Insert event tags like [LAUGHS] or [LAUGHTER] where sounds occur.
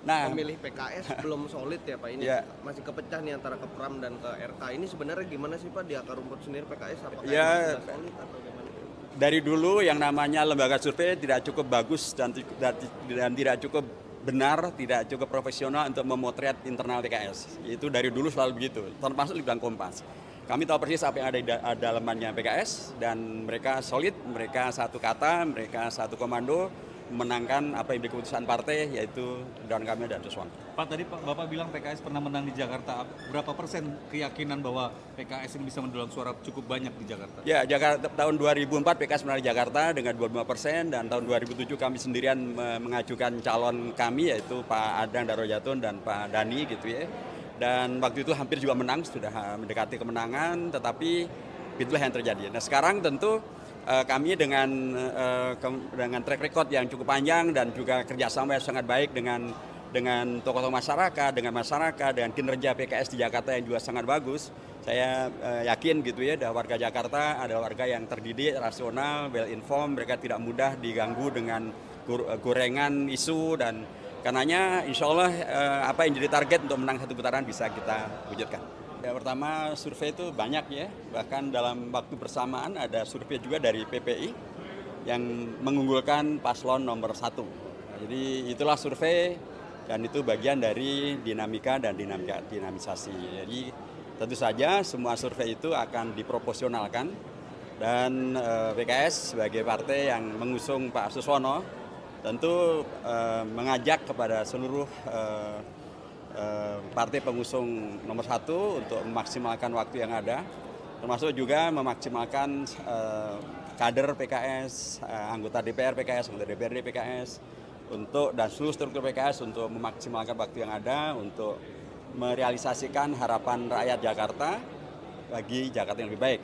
Nah. pemilih PKS [LAUGHS] belum solid ya Pak ini Ya. masih kepecah nih antara ke Pram dan ke RK ini sebenarnya gimana sih Pak di akar rumput sendiri PKS apakah Ya. sudah solid atau gimana? dari dulu yang namanya lembaga survei tidak cukup bagus dan, dan ti- dan tidak cukup benar, tidak cukup profesional untuk memotret internal PKS. Itu dari dulu selalu begitu, termasuk di Bidang Kompas. Kami tahu persis apa yang ada di da- dalamannya PKS dan mereka solid, mereka satu kata, mereka satu komando memenangkan apa yang keputusan partai yaitu Ridwan Kamil dan Suswan. Pak tadi Pak Bapak bilang PKS pernah menang di Jakarta. Berapa persen keyakinan bahwa PKS ini bisa mendulang suara cukup banyak di Jakarta? Ya, Jakarta tahun 2004 PKS menang di Jakarta dengan 25 persen dan tahun 2007 kami sendirian me- mengajukan calon kami yaitu Pak Adang Darojatun dan Pak Dani gitu ya. Dan waktu itu hampir juga menang, sudah mendekati kemenangan, tetapi itulah yang terjadi. Nah sekarang tentu eh, kami dengan eh, dengan track record yang cukup panjang dan juga kerjasama yang sangat baik dengan dengan tokoh-tokoh masyarakat, dengan masyarakat, dengan kinerja PKS di Jakarta yang juga sangat bagus. Saya eh, yakin gitu ya, bahwa warga Jakarta adalah warga yang terdidik, rasional, well informed, mereka tidak mudah diganggu dengan gorengan isu dan karenanya insya Allah apa yang jadi target untuk menang satu putaran bisa kita wujudkan. Ya, pertama survei itu banyak ya, bahkan dalam waktu bersamaan ada survei juga dari PPI yang mengunggulkan paslon nomor satu. Nah, jadi itulah survei dan itu bagian dari dinamika dan dinamika dinamisasi. Jadi tentu saja semua survei itu akan diproporsionalkan dan eh, PKS sebagai partai yang mengusung Pak Suswono tentu eh, mengajak kepada seluruh eh, partai pengusung nomor satu untuk memaksimalkan waktu yang ada, termasuk juga memaksimalkan eh, kader PKS, eh, anggota DPR PKS, anggota DPRD PKS, untuk dan seluruh struktur PKS untuk memaksimalkan waktu yang ada untuk merealisasikan harapan rakyat Jakarta bagi Jakarta yang lebih baik.